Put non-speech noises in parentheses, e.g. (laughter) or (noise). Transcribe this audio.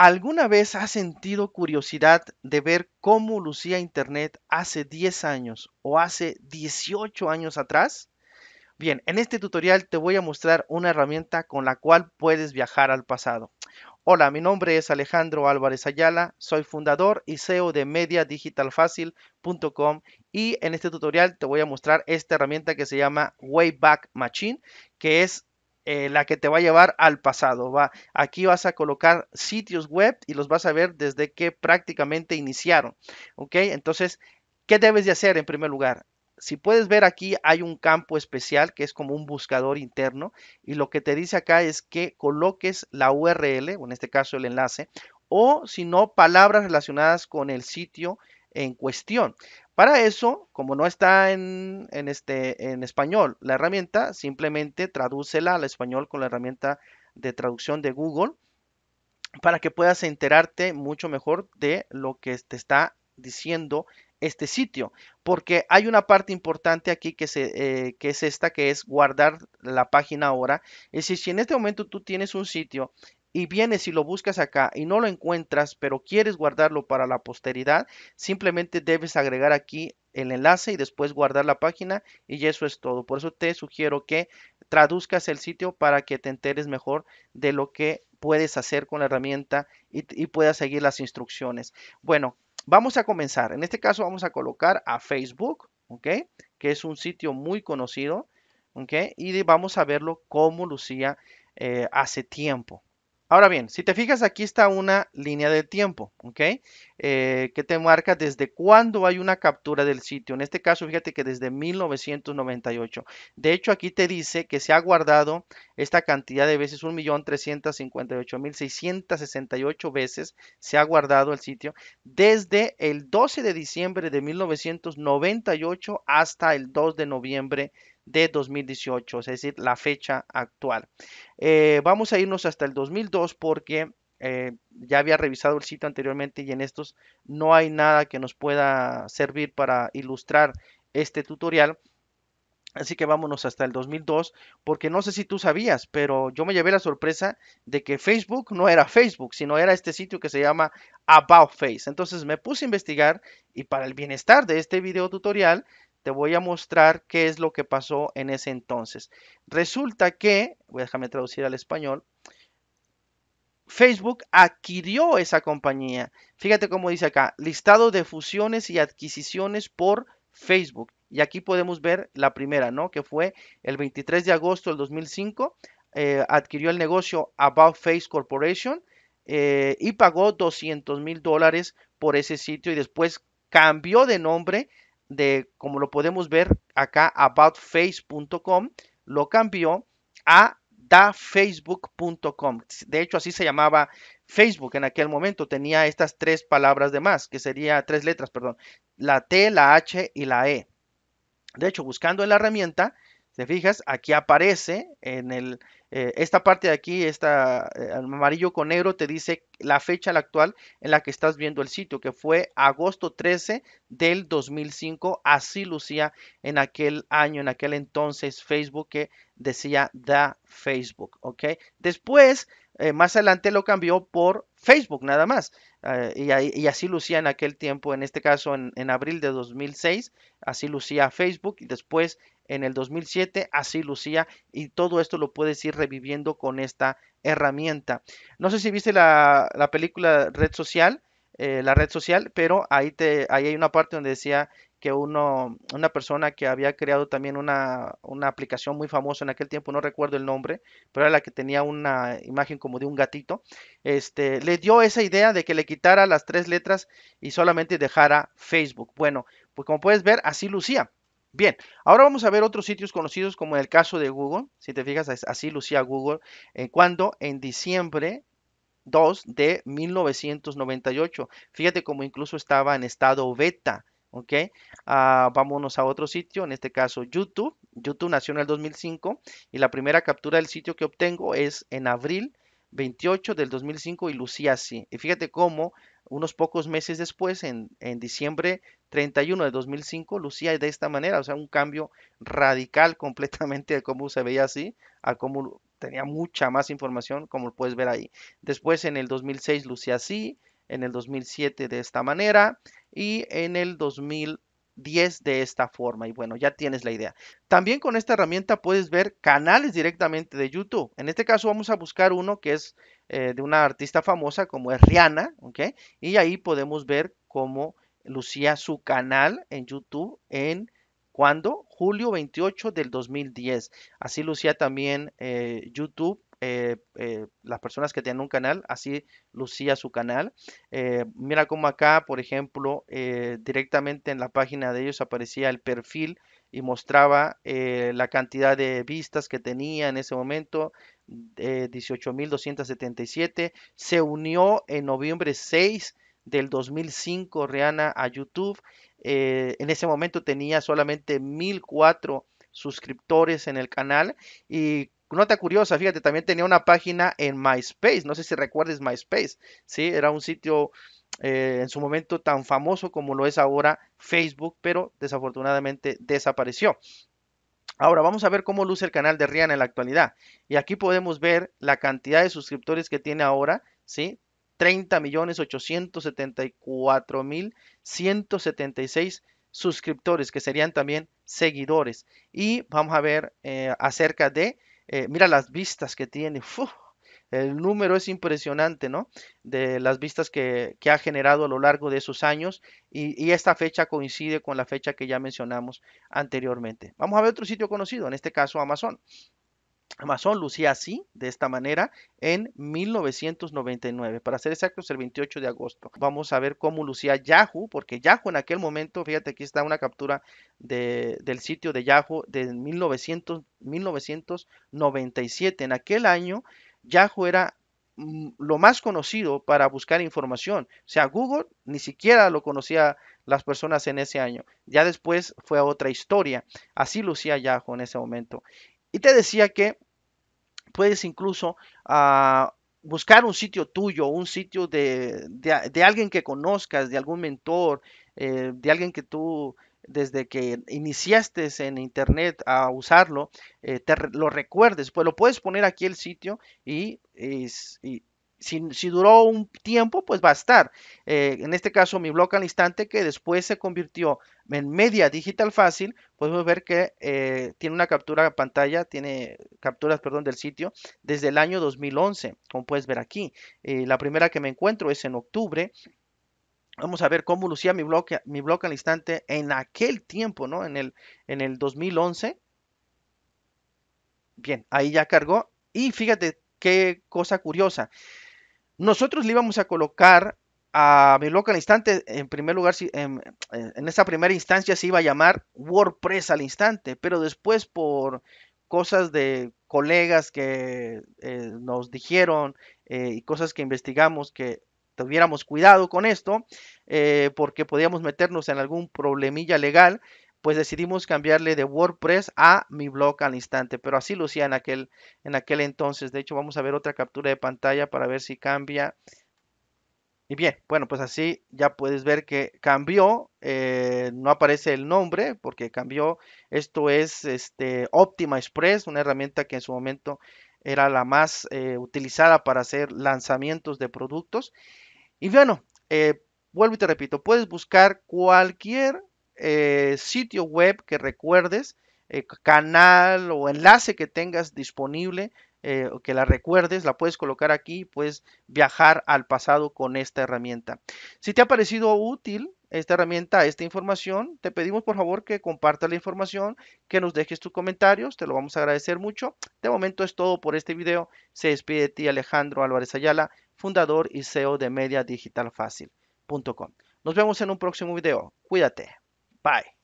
¿Alguna vez has sentido curiosidad de ver cómo lucía Internet hace 10 años o hace 18 años atrás? Bien, en este tutorial te voy a mostrar una herramienta con la cual puedes viajar al pasado. Hola, mi nombre es Alejandro Álvarez Ayala, soy fundador y CEO de MediaDigitalFácil.com y en este tutorial te voy a mostrar esta herramienta que se llama Wayback Machine, que es eh, la que te va a llevar al pasado. Va, aquí vas a colocar sitios web y los vas a ver desde que prácticamente iniciaron. ¿Ok? Entonces, ¿qué debes de hacer en primer lugar? Si puedes ver aquí hay un campo especial que es como un buscador interno y lo que te dice acá es que coloques la URL, o en este caso el enlace, o si no, palabras relacionadas con el sitio en cuestión. Para eso, como no está en, este, en español la herramienta, simplemente tradúcela al español con la herramienta de traducción de Google para que puedas enterarte mucho mejor de lo que te está diciendo este sitio, porque hay una parte importante aquí que, se, eh, que es esta, que es guardar la página ahora. Es decir, si en este momento tú tienes un sitio y vienes y lo buscas acá y no lo encuentras, pero quieres guardarlo para la posteridad, simplemente debes agregar aquí el enlace y después guardar la página y eso es todo. Por eso te sugiero que traduzcas el sitio para que te enteres mejor de lo que puedes hacer con la herramienta y, y puedas seguir las instrucciones. Bueno, vamos a comenzar. En este caso vamos a colocar a Facebook, ¿ok? Que es un sitio muy conocido. Y vamos a verlo como lucía eh, hace tiempo. Ahora bien, si te fijas, aquí está una línea de tiempo, ¿ok? Eh, que te marca desde cuándo hay una captura del sitio. En este caso, fíjate que desde 1998. De hecho, aquí te dice que se ha guardado esta cantidad de veces, 1.358.668 veces se ha guardado el sitio desde el 12 de diciembre de 1998 hasta el 2 de noviembre de 2018, es decir, la fecha actual. Eh, vamos a irnos hasta el 2002 porque eh, ya había revisado el sitio anteriormente y en estos no hay nada que nos pueda servir para ilustrar este tutorial. Así que vámonos hasta el 2002, porque no sé si tú sabías, pero yo me llevé la sorpresa de que Facebook no era Facebook, sino era este sitio que se llama About Face. Entonces me puse a investigar y para el bienestar de este video tutorial te voy a mostrar qué es lo que pasó en ese entonces. Resulta que, voy a dejarme traducir al español, Facebook adquirió esa compañía. Fíjate cómo dice acá, listado de fusiones y adquisiciones por Facebook. Y aquí podemos ver la primera, ¿no? Que fue el 23 de agosto del 2005. Eh, adquirió el negocio About Face Corporation eh, y pagó 200 mil dólares por ese sitio y después cambió de nombre de, como lo podemos ver acá, aboutface.com, lo cambió a dafacebook.com. De hecho, así se llamaba Facebook en aquel momento. Tenía estas tres palabras de más, que sería tres letras, perdón, la T, la H y la E. De hecho, buscando en la herramienta, te fijas, aquí aparece en el, eh, esta parte de aquí, esta eh, amarillo con negro, te dice la fecha la actual en la que estás viendo el sitio, que fue agosto 13 del 2005. Así lucía en aquel año, en aquel entonces Facebook que decía The Facebook, ¿ok? Después, eh, más adelante lo cambió por Facebook nada más. y, y, así lucía en aquel tiempo, en este caso en, en abril de 2006, así lucía Facebook y después en el 2007, así lucía y todo esto lo puedes ir reviviendo con esta herramienta. No sé si viste la, película Red Social, eh, la red social, pero ahí, te, ahí hay una parte donde decía que uno, una persona que había creado también una, una, aplicación muy famosa en aquel tiempo, no recuerdo el nombre, pero era la que tenía una imagen como de un gatito, este, le dio esa idea de que le quitara las tres letras y solamente dejara Facebook. Bueno, pues como puedes ver, así lucía. Bien, ahora vamos a ver otros sitios conocidos como el caso de Google. Si te fijas, así lucía Google eh, cuando en diciembre 2 de 1998. Fíjate cómo incluso estaba en estado beta. ¿ok? Ah, vámonos a otro sitio, en este caso YouTube. YouTube nació en el 2005 y la primera captura del sitio que obtengo es en abril 28 del 2005 y lucía así. Y fíjate cómo unos pocos meses después, en, diciembre 31 de 2005, lucía de esta manera, o sea, un cambio radical (laughs) completamente de cómo se veía así a cómo tenía mucha más información, como puedes ver ahí. Después en el 2006 lucía así, en el 2007 de esta manera y en el 2010 de esta forma. Y bueno, ya tienes la idea. También con esta herramienta puedes ver canales directamente de YouTube. En este caso vamos a buscar uno que es eh, de una artista famosa como es Rihanna, ¿ok? Y ahí podemos ver cómo lucía su canal en YouTube en cuando julio 28 del 2010. Así lucía también eh, YouTube eh, eh, las personas que tienen un canal, así lucía su canal. Eh, mira como acá, por ejemplo, directamente en la página de ellos aparecía el perfil y mostraba la cantidad de vistas que tenía en ese momento, 18.277. Se unió en noviembre 6 del 2005 Rihanna a YouTube. en ese momento tenía solamente 1.004 suscriptores en el canal y Nota curiosa, fíjate, también tenía una página en MySpace, no sé si recuerdes MySpace, ¿sí? Era un sitio eh, en su momento tan famoso como lo es ahora Facebook, pero desafortunadamente desapareció. Ahora vamos a ver cómo luce el canal de Rihanna en la actualidad. Y aquí podemos ver la cantidad de suscriptores que tiene ahora, ¿sí? 30 millones 874 mil 176 suscriptores, que serían también seguidores. Y vamos a ver eh, acerca de eh, mira las vistas que tiene. el número es impresionante, ¿no? De las vistas que, ha generado a lo largo de esos años y, y, esta fecha coincide con la fecha que ya mencionamos anteriormente. Vamos a ver otro sitio conocido, en este caso Amazon. Amazon lucía así, de esta manera, en 1999, para ser exactos, el 28 de agosto. Vamos a ver cómo lucía Yahoo, porque Yahoo en aquel momento, fíjate, aquí está una captura del sitio de Yahoo de 1900, 1997. En aquel año, Yahoo era mm, lo más conocido para buscar información. O sea, Google ni siquiera lo conocía las personas en ese año. Ya después fue otra historia. Así lucía Yahoo en ese momento. Y te decía que puedes incluso ah, buscar un sitio tuyo, un sitio de, alguien que conozcas, de algún mentor, eh, de alguien que tú desde que iniciaste en internet a usarlo, eh, te lo recuerdes, pues lo puedes poner aquí el sitio y, si, duró un tiempo, pues va a estar. Eh, en este caso, mi blog al instante, que después se convirtió en media digital fácil, podemos ver que eh, tiene una captura de pantalla, tiene capturas, perdón, del sitio desde el año 2011, como puedes ver aquí. Eh, la primera que me encuentro es en octubre. Vamos a ver cómo lucía mi blog, mi al instante en aquel tiempo, ¿no? En el, en el 2011. Bien, ahí ya cargó. Y fíjate qué cosa curiosa. Nosotros le íbamos a colocar a blog al instante, en primer lugar, en, en esa primera instancia se iba a llamar WordPress al instante, pero después por cosas de colegas que eh, nos dijeron eh, y cosas que investigamos que tuviéramos cuidado con esto, eh, porque podíamos meternos en algún problemilla legal, pues decidimos cambiarle de WordPress a mi blog al instante, pero así lo hacía en aquel, en aquel entonces. De hecho, vamos a ver otra captura de pantalla para ver si cambia. Y bien, bueno, pues así ya puedes ver que cambió, eh, no aparece el nombre porque cambió. Esto es este, Optima Express, una herramienta que en su momento era la más eh, utilizada para hacer lanzamientos de productos. Y bueno, eh, vuelvo y te repito, puedes buscar cualquier eh, sitio web que recuerdes, eh, canal o enlace que tengas disponible, eh, que la recuerdes, la puedes colocar aquí, puedes viajar al pasado con esta herramienta. Si te ha parecido útil esta herramienta, esta información, te pedimos por favor que compartas la información, que nos dejes tus comentarios, te lo vamos a agradecer mucho. De momento es todo por este video. Se despide de ti Alejandro Álvarez Ayala, fundador y CEO de mediadigitalfacil.com. Nos vemos en un próximo video. Cuídate. Bye.